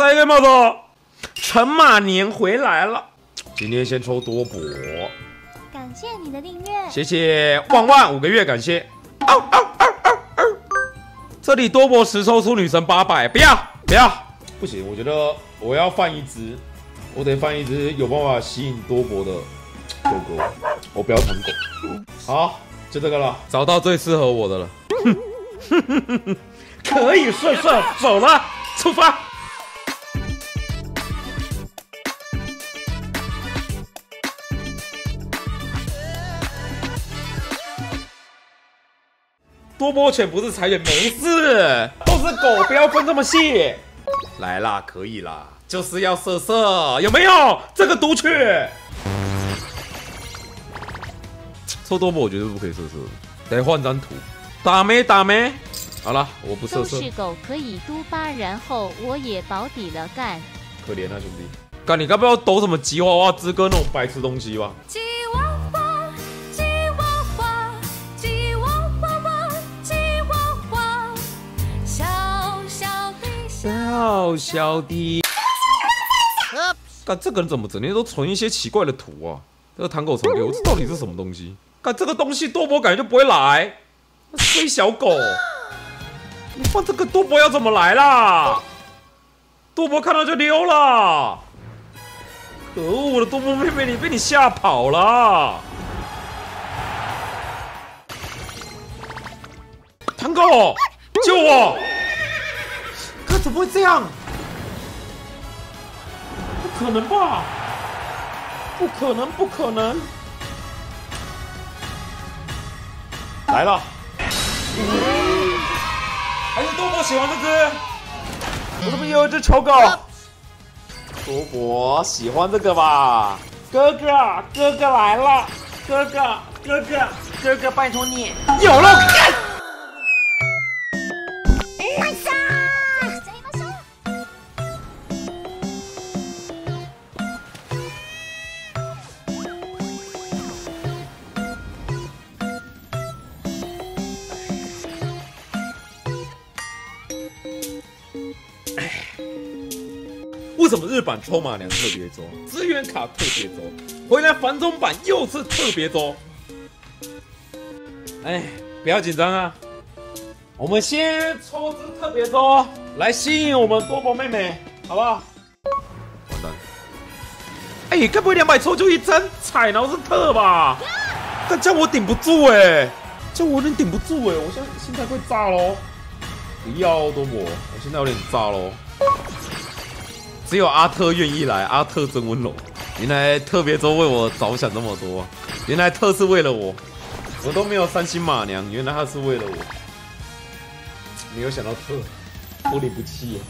塞个帽子，陈马年回来了。今天先抽多博，感谢你的订阅，谢谢旺旺五个月，感谢。这里多博十抽出女神八百，不要不要，不行，我觉得我要放一只，我得放一只有办法吸引多博的狗狗，我不要糖狗。好，就这个了，找到最适合我的了。可以顺顺走了，出发。多波犬不是裁员，没事，都是狗，不要分这么细。来啦，可以啦，就是要色色，有没有？这个毒雀。抽多波我绝对不可以色色，得换张图。打没打没？好了，我不色都色。是狗可以嘟巴，然后我也保底了干。可怜啊，兄弟！干你该不要抖什么吉娃娃之歌那种白痴东西吧？吉小。小小的。干这个人怎么整天都存一些奇怪的图啊？这个糖狗重流，这到底是什么东西？干这个东西多博感觉就不会来，衰小狗！你放这个多博要怎么来啦？多博看到就溜了。可恶，我的多博妹妹你被你吓跑了。糖狗，救我！他怎么会这样？不可能吧？不可能，不可能！来了，还是多博喜欢这只？我这边有一只丑狗。多博喜欢这个吧？哥哥，哥哥来了！哥哥，哥哥，哥哥，拜托你，有了！为什么日版抽马娘特别多，资源卡特别多，回来繁中版又是特别多？哎，不要紧张啊，我们先抽支特别多来吸引我们多博妹妹，好不好？完蛋！哎，该不会两百抽就一张彩，然后是特吧？但这样我顶不住哎，这我有点顶不住哎，我现在心态会炸喽！不要多博，我现在有点炸喽。只有阿特愿意来，阿特真温柔。原来特别周为我着想这么多，原来特是为了我，我都没有三星马娘，原来他是为了我。没有想到特不离不弃，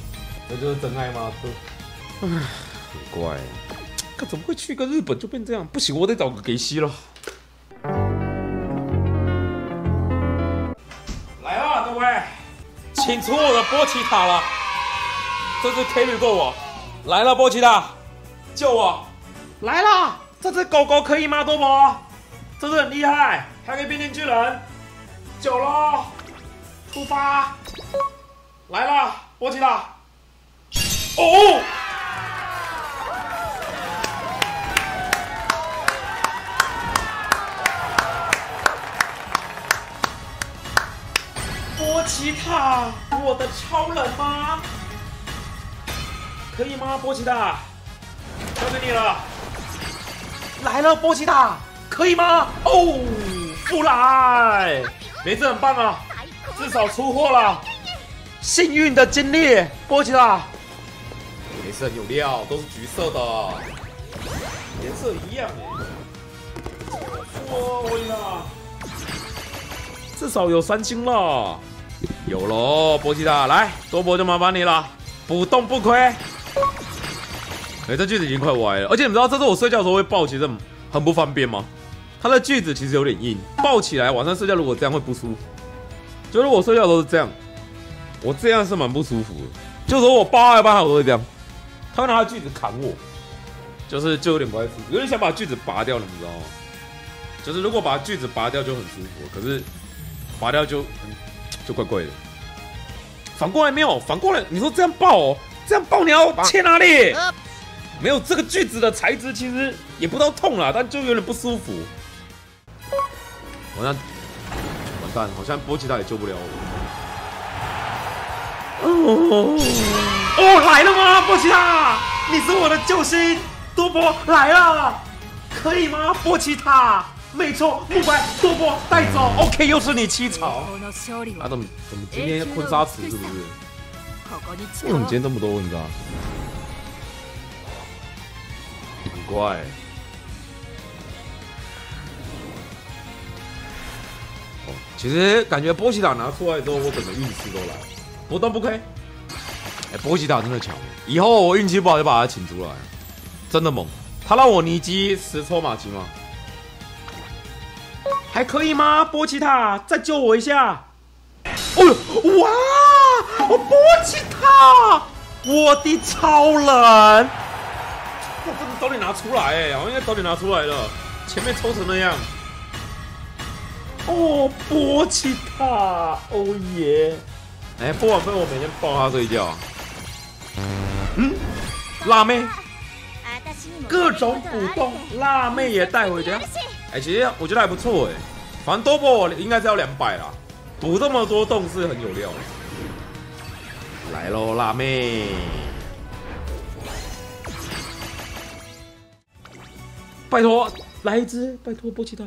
这就是真爱吗？特，唉，很怪，可怎么会去一个日本就变这样？不行，我得找个给西了。来啊，各位，请出我的波奇塔了，这只 K 绿够我。来了，波奇塔，救我！来了，这只狗狗可以吗？多博，这只很厉害，还可以变成巨人。九喽，出发！来了，波奇塔。哦！波奇塔，我的超人吗？可以吗，波奇塔？交给你了。来了，波奇塔，可以吗？哦，不来，没事，很棒啊，至少出货了。幸运的经历，波奇塔，没事，很有料，都是橘色的，颜色一样哎。哇，我呀，至少有三星了，有喽，波奇塔，来，多波就麻烦你了，不动不亏。哎，这句子已经快歪了，而且你知道，这是我睡觉的时候会抱，其实很不方便吗？它的句子其实有点硬，抱起来晚上睡觉如果这样会不舒服。就是我睡觉都是这样，我这样是蛮不舒服的。就是我抱一抱我都会这样，他会拿锯子砍我，就是就有点不太舒服，有点想把锯子拔掉了，你知道吗？就是如果把锯子拔掉就很舒服，可是拔掉就就怪怪的。反过来没有，反过来你说这样抱哦。这样抱你要切哪里？没有这个句子的材质，其实也不到痛啦，但就有点不舒服。完蛋，完蛋，好像波奇塔也救不了我。哦哦，来了吗，波奇塔？你是我的救星，多波来了，可以吗，波奇塔？没错，木白多波带走。OK，又是你七草。この勝利啊，は怎么怎么今天婚纱词是不是？ここに为什么今天这么多婚纱？ 怪、哦，其实感觉波奇塔拿出来之后，我整个运势都来，不动不亏。哎、波奇塔真的强，以后我运气不好就把他请出来，真的猛。他让我尼基十抽马奇吗？还可以吗？波奇塔，再救我一下！哦呦，哇！我波奇塔，我的超人！我真的早点拿出来哎，我应该早点拿出来了，前面抽成那样。哦，波奇塔，哦耶！哎，播完分我每天抱他睡觉。嗯，辣妹，各种补洞，辣妹也带回家。哎、其实我觉得还不错哎，反正多波应该是要两百啦，补这么多洞是很有料。来喽，辣妹！拜托，来一只，拜托波奇塔。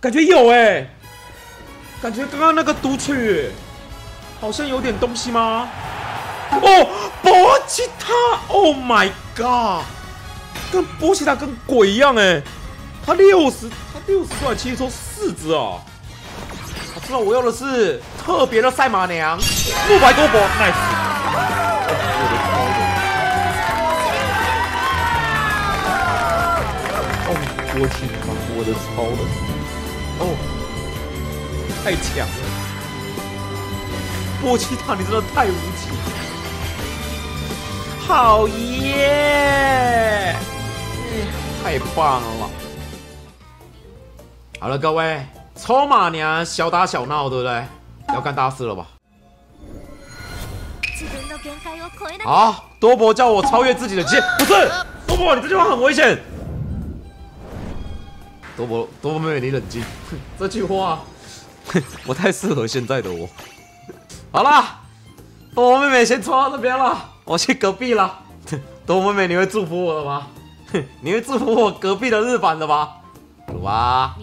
感觉有哎、感觉刚刚那个读取好像有点东西吗？哦，波奇塔！Oh my god！跟波奇塔跟鬼一样哎、他六十，他六十块，其实抽四只啊。我知道我要的是特别的赛马娘，木白多博，nice。哦，我去，我的超人，哦，太强了！波奇塔，你真的太无情，好耶！太棒了！好了，各位，抽马娘小打小闹，对不对？要干大事了吧？自分の限界を超えな好，多博叫我超越自己的极限，不是多博，你这句话很危险。 多博，多博妹妹，你冷静，这句话 不太适合现在的我。好啦，多博妹妹先冲到这边了，我去隔壁了。多博妹妹，你会祝福我的吗？你会祝福我隔壁的日版的吗？有吧？